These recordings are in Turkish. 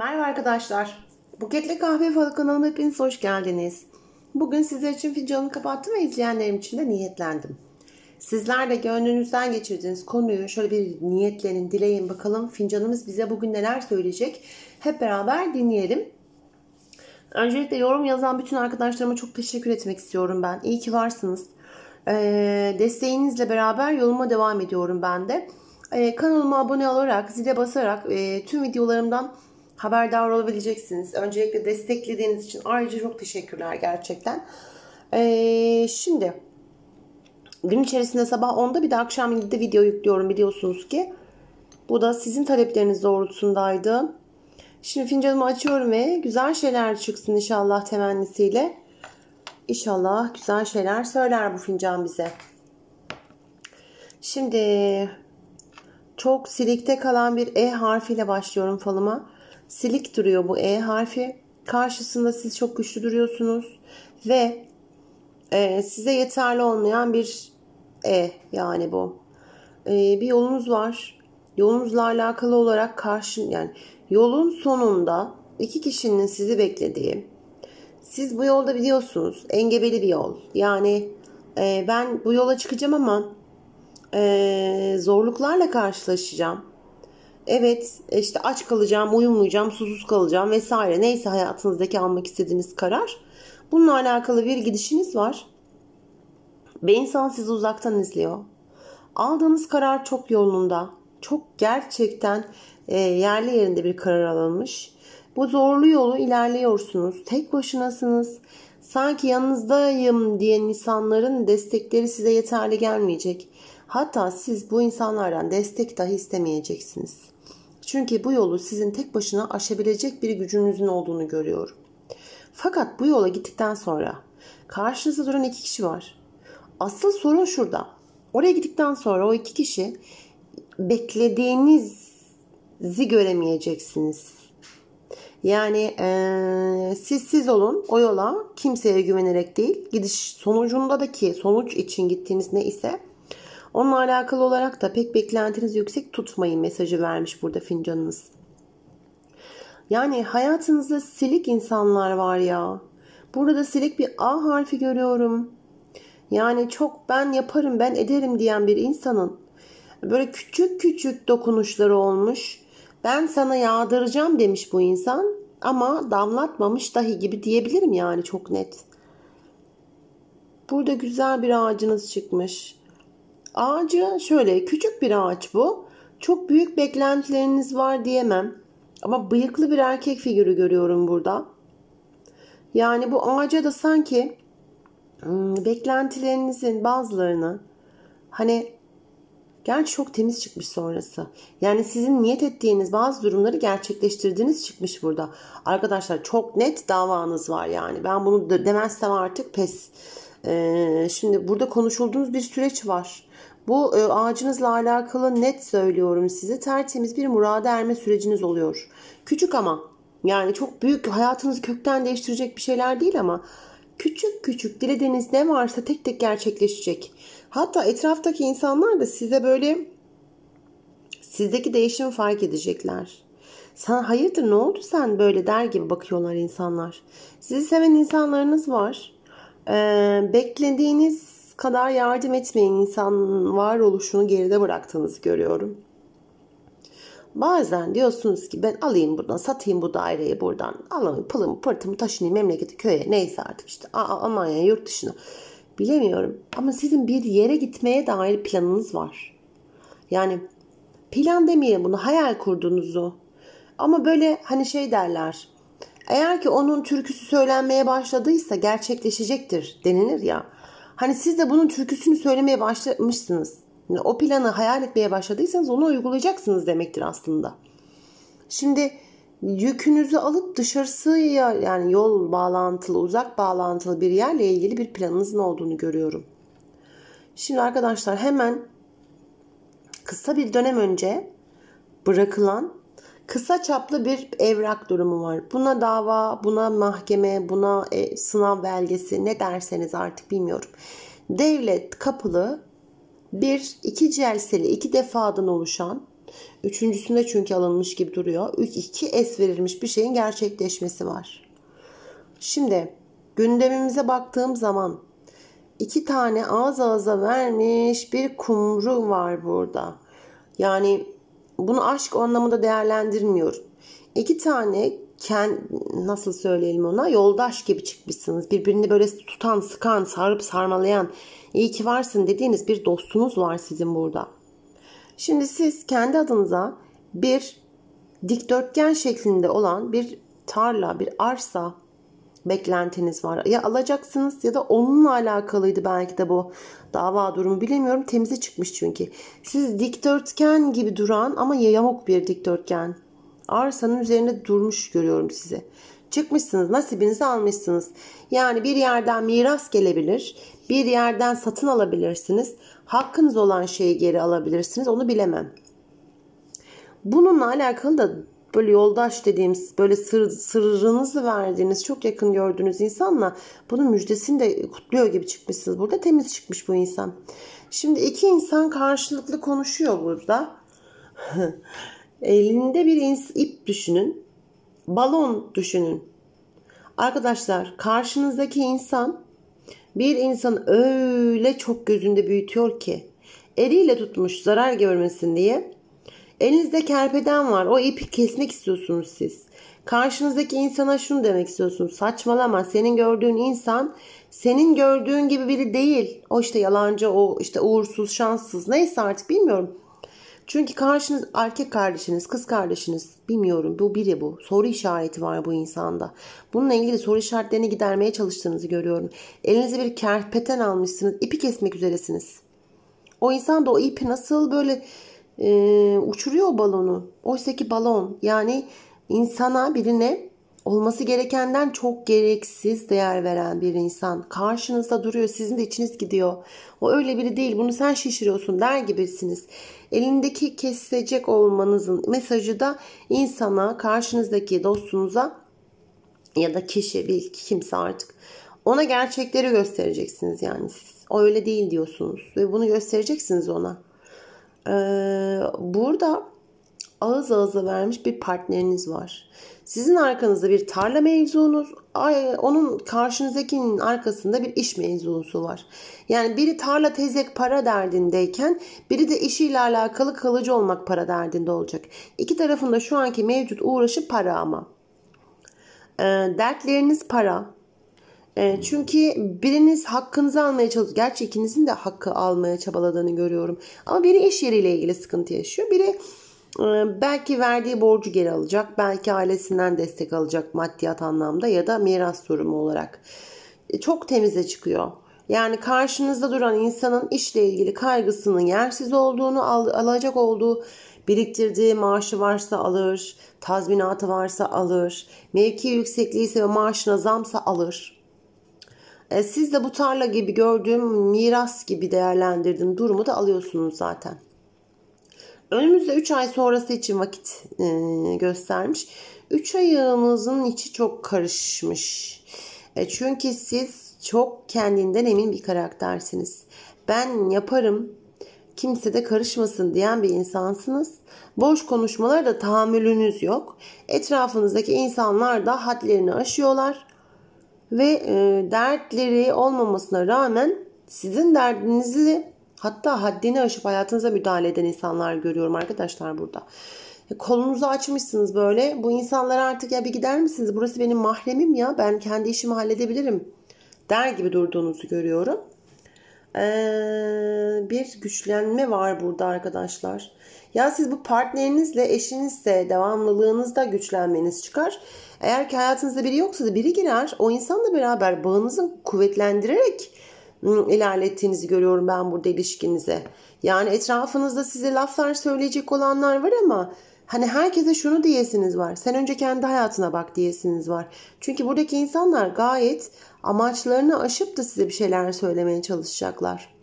Merhaba arkadaşlar. Buketli Kahve Falı kanalıma hepiniz hoş geldiniz. Bugün sizler için fincanımı kapattım ve izleyenlerim için de niyetlendim. Sizler de gönlünüzden geçirdiğiniz konuyu şöyle bir niyetlenin, dileyin bakalım fincanımız bize bugün neler söyleyecek. Hep beraber dinleyelim. Öncelikle yorum yazan bütün arkadaşlarıma çok teşekkür etmek istiyorum ben. İyi ki varsınız. Ee, desteğinizle beraber yoluma devam ediyorum ben de. Ee, kanalıma abone olarak, zile basarak e, tüm videolarımdan haberdar olabileceksiniz. Öncelikle desteklediğiniz için ayrıca çok teşekkürler gerçekten. Ee, şimdi gün içerisinde sabah 10'da bir de akşam 7'de video yüklüyorum biliyorsunuz ki. Bu da sizin talepleriniz doğrultusundaydı. Şimdi fincanımı açıyorum ve güzel şeyler çıksın inşallah temennisiyle. İnşallah güzel şeyler söyler bu fincan bize. Şimdi çok silikte kalan bir E harfiyle başlıyorum falıma. Silik duruyor bu E harfi. Karşısında siz çok güçlü duruyorsunuz. Ve e, size yeterli olmayan bir E yani bu. E, bir yolunuz var. Yolunuzla alakalı olarak karşı yani yolun sonunda iki kişinin sizi beklediği. Siz bu yolda biliyorsunuz engebeli bir yol. Yani e, ben bu yola çıkacağım ama e, zorluklarla karşılaşacağım. Evet işte aç kalacağım, uyumayacağım, susuz kalacağım vesaire. Neyse hayatınızdaki almak istediğiniz karar. Bununla alakalı bir gidişiniz var. Ve insan sizi uzaktan izliyor. Aldığınız karar çok yolunda. Çok gerçekten e, yerli yerinde bir karar alınmış. Bu zorlu yolu ilerliyorsunuz. Tek başınasınız. Sanki yanınızdayım diyen insanların destekleri size yeterli gelmeyecek. Hatta siz bu insanlardan destek dahi istemeyeceksiniz. Çünkü bu yolu sizin tek başına aşabilecek bir gücünüzün olduğunu görüyorum. Fakat bu yola gittikten sonra karşınızda duran iki kişi var. Asıl sorun şurada. Oraya gittikten sonra o iki kişi beklediğinizi göremeyeceksiniz. Yani ee, siz siz olun o yola kimseye güvenerek değil gidiş sonucunda da ki sonuç için gittiğiniz ne ise Onunla alakalı olarak da pek beklentiniz yüksek tutmayın mesajı vermiş burada fincanınız. Yani hayatınızda silik insanlar var ya. Burada da silik bir A harfi görüyorum. Yani çok ben yaparım ben ederim diyen bir insanın böyle küçük küçük dokunuşları olmuş. Ben sana yağdıracağım demiş bu insan ama damlatmamış dahi gibi diyebilirim yani çok net. Burada güzel bir ağacınız çıkmış. Ağacı şöyle küçük bir ağaç bu. Çok büyük beklentileriniz var diyemem. Ama bıyıklı bir erkek figürü görüyorum burada. Yani bu ağaca da sanki hmm, beklentilerinizin bazılarını hani gerçi çok temiz çıkmış sonrası. Yani sizin niyet ettiğiniz bazı durumları gerçekleştirdiğiniz çıkmış burada. Arkadaşlar çok net davanız var yani. Ben bunu demezsem artık pes. Ee, şimdi burada konuşulduğunuz bir süreç var. Bu e, ağacınızla alakalı net söylüyorum size tertemiz bir murada erme süreciniz oluyor. Küçük ama yani çok büyük hayatınızı kökten değiştirecek bir şeyler değil ama küçük küçük dilediğiniz ne varsa tek tek gerçekleşecek. Hatta etraftaki insanlar da size böyle sizdeki değişimi fark edecekler. Sen hayırdır ne oldu sen böyle der gibi bakıyorlar insanlar. Sizi seven insanlarınız var. Ee, beklediğiniz kadar yardım etmeyen insan varoluşunu geride bıraktığınızı görüyorum. Bazen diyorsunuz ki ben alayım buradan satayım bu daireyi buradan alayım pılımı pırtımı taşınayım memleketi köye neyse artık işte Almanya yurt dışına bilemiyorum ama sizin bir yere gitmeye dair planınız var. Yani plan demeyelim bunu hayal kurduğunuzu ama böyle hani şey derler eğer ki onun türküsü söylenmeye başladıysa gerçekleşecektir denilir ya. Hani siz de bunun türküsünü söylemeye başlamışsınız. Yani o planı hayal etmeye başladıysanız onu uygulayacaksınız demektir aslında. Şimdi yükünüzü alıp dışarısıya yani yol bağlantılı, uzak bağlantılı bir yerle ilgili bir planınızın olduğunu görüyorum. Şimdi arkadaşlar hemen kısa bir dönem önce bırakılan kısa çaplı bir evrak durumu var. Buna dava, buna mahkeme, buna e, sınav belgesi ne derseniz artık bilmiyorum. Devlet kapılı bir iki celseli iki defadan oluşan Üçüncüsünde çünkü alınmış gibi duruyor. İki es verilmiş bir şeyin gerçekleşmesi var. Şimdi gündemimize baktığım zaman iki tane ağız ağza vermiş bir kumru var burada. Yani bunu aşk anlamında değerlendirmiyorum. İki tane kend, nasıl söyleyelim ona yoldaş gibi çıkmışsınız. Birbirini böyle tutan, sıkan, sarıp sarmalayan, iyi ki varsın dediğiniz bir dostunuz var sizin burada. Şimdi siz kendi adınıza bir dikdörtgen şeklinde olan bir tarla, bir arsa beklentiniz var. Ya alacaksınız ya da onunla alakalıydı belki de bu dava durumu bilemiyorum. Temize çıkmış çünkü. Siz dikdörtgen gibi duran ama yamuk bir dikdörtgen. Arsanın üzerinde durmuş görüyorum sizi. Çıkmışsınız, nasibinizi almışsınız. Yani bir yerden miras gelebilir, bir yerden satın alabilirsiniz. Hakkınız olan şeyi geri alabilirsiniz. Onu bilemem. Bununla alakalı da böyle yoldaş dediğimiz böyle sır, sırrınızı verdiğiniz çok yakın gördüğünüz insanla bunun müjdesini de kutluyor gibi çıkmışsınız. Burada temiz çıkmış bu insan. Şimdi iki insan karşılıklı konuşuyor burada. Elinde bir ip düşünün. Balon düşünün. Arkadaşlar karşınızdaki insan bir insan öyle çok gözünde büyütüyor ki eliyle tutmuş zarar görmesin diye Elinizde kerpeden var. O ipi kesmek istiyorsunuz siz. Karşınızdaki insana şunu demek istiyorsunuz. Saçmalama. Senin gördüğün insan senin gördüğün gibi biri değil. O işte yalancı, o işte uğursuz, şanssız. Neyse artık bilmiyorum. Çünkü karşınız erkek kardeşiniz, kız kardeşiniz. Bilmiyorum. Bu biri bu. Soru işareti var bu insanda. Bununla ilgili soru işaretlerini gidermeye çalıştığınızı görüyorum. Elinize bir kerpeten almışsınız. ipi kesmek üzeresiniz. O insan da o ipi nasıl böyle e, uçuruyor balonu. Oysa ki balon yani insana birine olması gerekenden çok gereksiz değer veren bir insan. Karşınızda duruyor sizin de içiniz gidiyor. O öyle biri değil bunu sen şişiriyorsun der gibisiniz. Elindeki kesecek olmanızın mesajı da insana karşınızdaki dostunuza ya da kişi bir kimse artık ona gerçekleri göstereceksiniz yani siz. O öyle değil diyorsunuz ve bunu göstereceksiniz ona. Ee, burada ağız ağıza vermiş bir partneriniz var. Sizin arkanızda bir tarla mevzunuz, onun karşınızdakinin arkasında bir iş mevzusu var. Yani biri tarla tezek para derdindeyken biri de işiyle alakalı kalıcı olmak para derdinde olacak. İki tarafında şu anki mevcut uğraşı para ama. E, dertleriniz para, e, çünkü biriniz hakkınızı almaya çalışıyor. Gerçi ikinizin de hakkı almaya çabaladığını görüyorum. Ama biri iş yeriyle ilgili sıkıntı yaşıyor. Biri e, belki verdiği borcu geri alacak. Belki ailesinden destek alacak maddiyat anlamda ya da miras durumu olarak. E, çok temize çıkıyor. Yani karşınızda duran insanın işle ilgili kaygısının yersiz olduğunu, al, alacak olduğu biriktirdiği maaşı varsa alır, tazminatı varsa alır, mevki yüksekliğiyse ve maaşına zamsa alır. E, siz de bu tarla gibi gördüğüm miras gibi değerlendirdiğim durumu da alıyorsunuz zaten. Önümüzde 3 ay sonrası için vakit e, göstermiş. 3 ayımızın içi çok karışmış. E, çünkü siz çok kendinden emin bir karaktersiniz. Ben yaparım, kimse de karışmasın diyen bir insansınız. Boş konuşmalara da tahammülünüz yok. Etrafınızdaki insanlar da hadlerini aşıyorlar ve e, dertleri olmamasına rağmen sizin derdinizi hatta haddini aşıp hayatınıza müdahale eden insanlar görüyorum arkadaşlar burada. E, kolunuzu açmışsınız böyle. Bu insanlara artık ya bir gider misiniz? Burası benim mahremim ya. Ben kendi işimi halledebilirim. Der gibi durduğunuzu görüyorum. Ee, bir güçlenme var burada arkadaşlar. Ya siz bu partnerinizle, eşinizle devamlılığınızda güçlenmeniz çıkar. Eğer ki hayatınızda biri yoksa da biri girer. O insanla beraber bağınızı kuvvetlendirerek ilerlettiğinizi görüyorum ben burada ilişkinize. Yani etrafınızda size laflar söyleyecek olanlar var ama hani herkese şunu diyesiniz var. Sen önce kendi hayatına bak diyesiniz var. Çünkü buradaki insanlar gayet amaçlarını aşıp da size bir şeyler söylemeye çalışacaklar.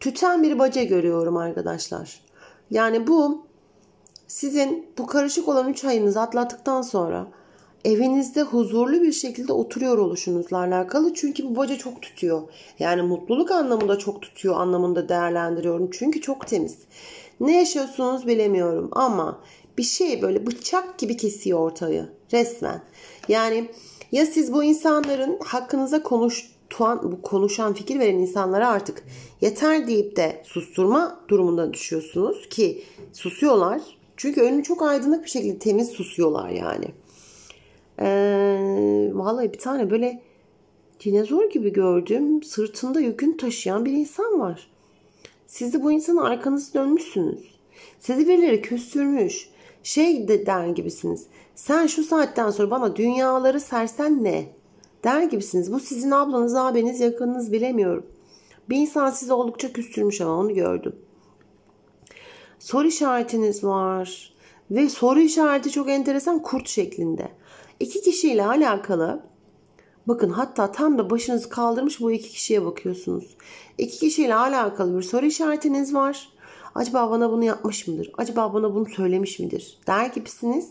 Tüten bir baca görüyorum arkadaşlar. Yani bu sizin bu karışık olan 3 ayınızı atlattıktan sonra evinizde huzurlu bir şekilde oturuyor oluşunuzla alakalı. Çünkü bu baca çok tutuyor. Yani mutluluk anlamında çok tutuyor anlamında değerlendiriyorum. Çünkü çok temiz. Ne yaşıyorsunuz bilemiyorum ama bir şey böyle bıçak gibi kesiyor ortayı resmen. Yani ya siz bu insanların hakkınıza konuştuğan, bu konuşan fikir veren insanlara artık yeter deyip de susturma durumunda düşüyorsunuz ki susuyorlar. Çünkü önü çok aydınlık bir şekilde temiz susuyorlar yani. Ee, vallahi bir tane böyle dinozor gibi gördüğüm sırtında yükün taşıyan bir insan var. Siz de bu insanın arkanızı dönmüşsünüz. Sizi birileri küstürmüş. Şey de der gibisiniz. Sen şu saatten sonra bana dünyaları sersen ne? Der gibisiniz. Bu sizin ablanız, abiniz, yakınınız bilemiyorum. Bir insan sizi oldukça küstürmüş ama onu gördüm. Soru işaretiniz var. Ve soru işareti çok enteresan kurt şeklinde. İki kişiyle alakalı bakın hatta tam da başınızı kaldırmış bu iki kişiye bakıyorsunuz. İki kişiyle alakalı bir soru işaretiniz var. Acaba bana bunu yapmış mıdır? Acaba bana bunu söylemiş midir? Der gibisiniz.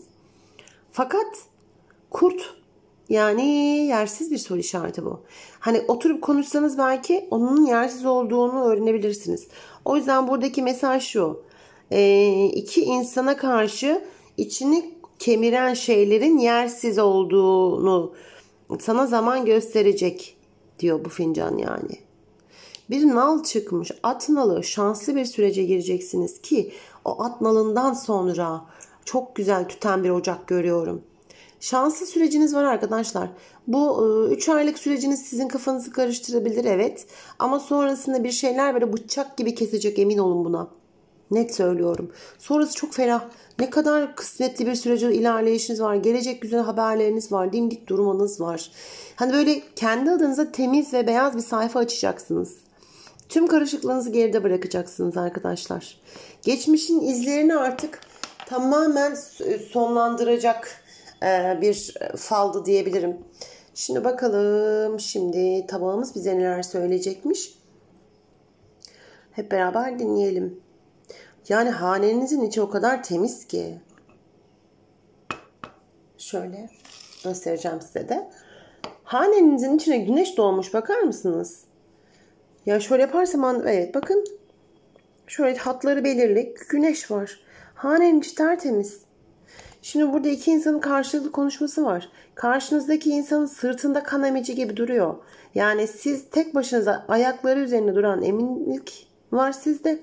Fakat kurt yani yersiz bir soru işareti bu. Hani oturup konuşsanız belki onun yersiz olduğunu öğrenebilirsiniz. O yüzden buradaki mesaj şu. E, iki insana karşı içini kemiren şeylerin yersiz olduğunu sana zaman gösterecek diyor bu fincan yani. Bir nal çıkmış at nalı şanslı bir sürece gireceksiniz ki o at nalından sonra çok güzel tüten bir ocak görüyorum. Şanslı süreciniz var arkadaşlar. Bu 3 e, aylık süreciniz sizin kafanızı karıştırabilir evet. Ama sonrasında bir şeyler böyle bıçak gibi kesecek emin olun buna. Net söylüyorum. Sonrası çok ferah. Ne kadar kısmetli bir sürece ilerleyişiniz var. Gelecek güzel haberleriniz var. Dimdik durmanız var. Hani böyle kendi adınıza temiz ve beyaz bir sayfa açacaksınız. Tüm karışıklığınızı geride bırakacaksınız arkadaşlar. Geçmişin izlerini artık tamamen sonlandıracak e, bir faldı diyebilirim. Şimdi bakalım şimdi tabağımız bize neler söyleyecekmiş. Hep beraber dinleyelim. Yani hanenizin içi o kadar temiz ki. Şöyle göstereceğim size de. Hanenizin içine güneş doğmuş bakar mısınız? Ya şöyle yaparsam evet bakın. Şöyle hatları belirli. Güneş var. Hanenin içi tertemiz. Şimdi burada iki insanın karşılıklı konuşması var. Karşınızdaki insanın sırtında kan emici gibi duruyor. Yani siz tek başınıza ayakları üzerinde duran eminlik var sizde.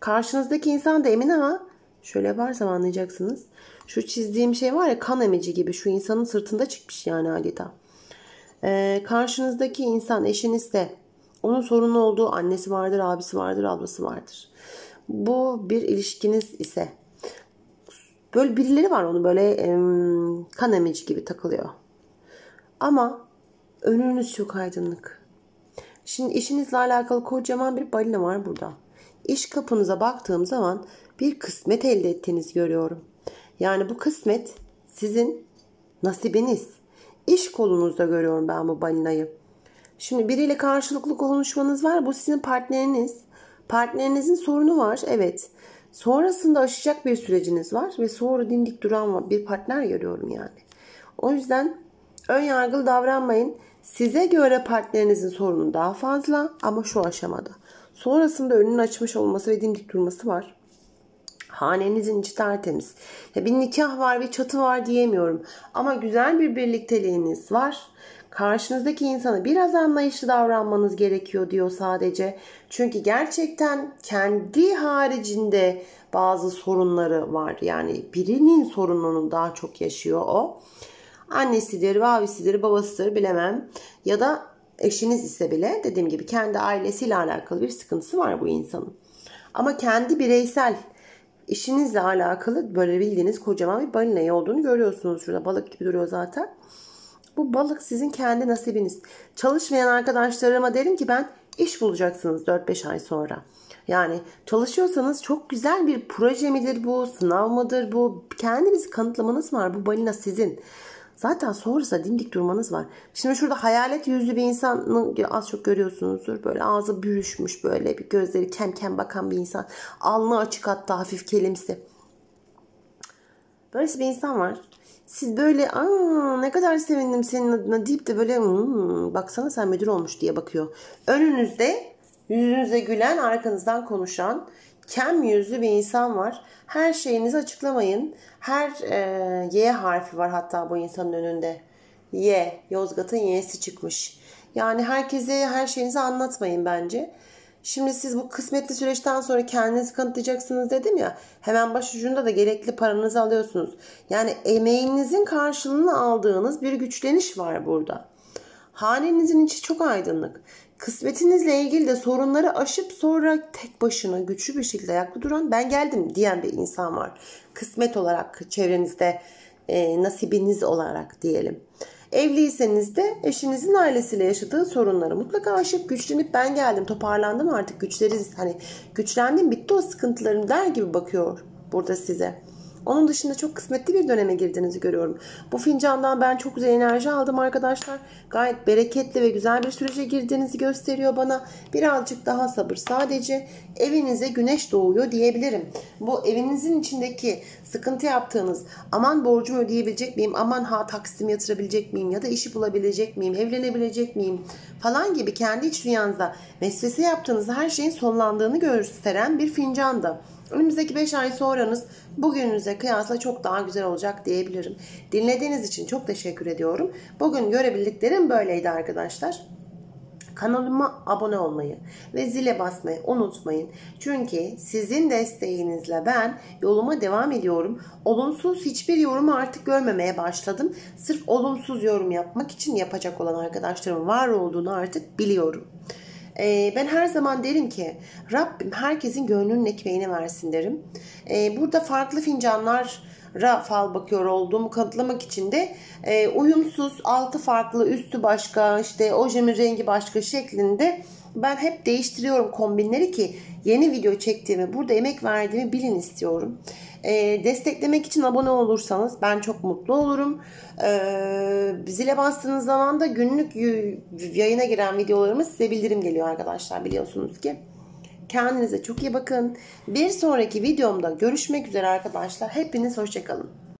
Karşınızdaki insan da emin ama şöyle yaparsam anlayacaksınız. Şu çizdiğim şey var ya kan emici gibi şu insanın sırtında çıkmış yani adeta. Ee, karşınızdaki insan eşiniz de onun sorunlu olduğu annesi vardır, abisi vardır, ablası vardır. Bu bir ilişkiniz ise böyle birileri var onu böyle e, kan emici gibi takılıyor. Ama önünüz çok aydınlık. Şimdi işinizle alakalı kocaman bir balina var burada. İş kapınıza baktığım zaman bir kısmet elde ettiğinizi görüyorum. Yani bu kısmet sizin nasibiniz. İş kolunuzda görüyorum ben bu balinayı. Şimdi biriyle karşılıklı konuşmanız var. Bu sizin partneriniz. Partnerinizin sorunu var. Evet. Sonrasında aşacak bir süreciniz var ve sonra dimdik duran bir partner görüyorum yani. O yüzden ön yargılı davranmayın. Size göre partnerinizin sorunu daha fazla ama şu aşamada. Sonrasında önünün açmış olması ve dimdik durması var. Hanenizin içi tertemiz. Ya bir nikah var, bir çatı var diyemiyorum. Ama güzel bir birlikteliğiniz var. Karşınızdaki insana biraz anlayışlı davranmanız gerekiyor diyor sadece. Çünkü gerçekten kendi haricinde bazı sorunları var. Yani birinin sorununu daha çok yaşıyor o. Annesidir, abisidir, babasıdır bilemem. Ya da eşiniz ise bile dediğim gibi kendi ailesiyle alakalı bir sıkıntısı var bu insanın. Ama kendi bireysel işinizle alakalı böyle bildiğiniz kocaman bir balinayı olduğunu görüyorsunuz. Şurada balık gibi duruyor zaten. Bu balık sizin kendi nasibiniz. Çalışmayan arkadaşlarıma derim ki ben iş bulacaksınız 4-5 ay sonra. Yani çalışıyorsanız çok güzel bir proje midir bu, sınav mıdır bu? Kendinizi kanıtlamanız var. Bu balina sizin. Zaten sonrasında dimdik durmanız var. Şimdi şurada hayalet yüzlü bir insanı az çok görüyorsunuzdur. Böyle ağzı bürüşmüş böyle bir gözleri kem kem bakan bir insan. Alnı açık hatta hafif kelimsi. Böylesi bir insan var. Siz böyle aa ne kadar sevindim senin adına deyip de böyle hmm, baksana sen müdür olmuş diye bakıyor. Önünüzde yüzünüze gülen arkanızdan konuşan kem yüzlü bir insan var. Her şeyinizi açıklamayın. Her e, Y harfi var hatta bu insanın önünde. Y. Yozgat'ın Y'si çıkmış. Yani herkese her şeyinizi anlatmayın bence. Şimdi siz bu kısmetli süreçten sonra kendinizi kanıtlayacaksınız dedim ya. Hemen başucunda da gerekli paranızı alıyorsunuz. Yani emeğinizin karşılığını aldığınız bir güçleniş var burada. Hanenizin içi çok aydınlık. Kısmetinizle ilgili de sorunları aşıp sonra tek başına güçlü bir şekilde ayakta duran ben geldim diyen bir insan var. Kısmet olarak çevrenizde e, nasibiniz olarak diyelim. Evliyseniz de eşinizin ailesiyle yaşadığı sorunları mutlaka aşıp güçlenip ben geldim toparlandım artık güçleriz hani güçlendim bitti o sıkıntılarım der gibi bakıyor burada size. Onun dışında çok kısmetli bir döneme girdiğinizi görüyorum. Bu fincandan ben çok güzel enerji aldım arkadaşlar. Gayet bereketli ve güzel bir sürece girdiğinizi gösteriyor bana. Birazcık daha sabır. Sadece evinize güneş doğuyor diyebilirim. Bu evinizin içindeki sıkıntı yaptığınız aman borcumu ödeyebilecek miyim? Aman ha taksitimi yatırabilecek miyim? Ya da işi bulabilecek miyim? Evlenebilecek miyim? Falan gibi kendi iç dünyanızda vesvese yaptığınız her şeyin sonlandığını gösteren bir fincanda. Önümüzdeki 5 ay sonranız bugününüze kıyasla çok daha güzel olacak diyebilirim. Dinlediğiniz için çok teşekkür ediyorum. Bugün görebildiklerim böyleydi arkadaşlar. Kanalıma abone olmayı ve zile basmayı unutmayın. Çünkü sizin desteğinizle ben yoluma devam ediyorum. Olumsuz hiçbir yorumu artık görmemeye başladım. Sırf olumsuz yorum yapmak için yapacak olan arkadaşlarım var olduğunu artık biliyorum. Ee, ben her zaman derim ki Rabbim herkesin gönlünün ekmeğini versin derim. Ee, burada farklı fincanlara fal bakıyor olduğumu kanıtlamak için de e, uyumsuz altı farklı üstü başka işte ojemin rengi başka şeklinde ben hep değiştiriyorum kombinleri ki yeni video çektiğimi burada emek verdiğimi bilin istiyorum. E, desteklemek için abone olursanız ben çok mutlu olurum. E, zile bastığınız zaman da günlük yayına giren videolarımız size bildirim geliyor arkadaşlar biliyorsunuz ki. Kendinize çok iyi bakın. Bir sonraki videomda görüşmek üzere arkadaşlar. Hepiniz hoşçakalın.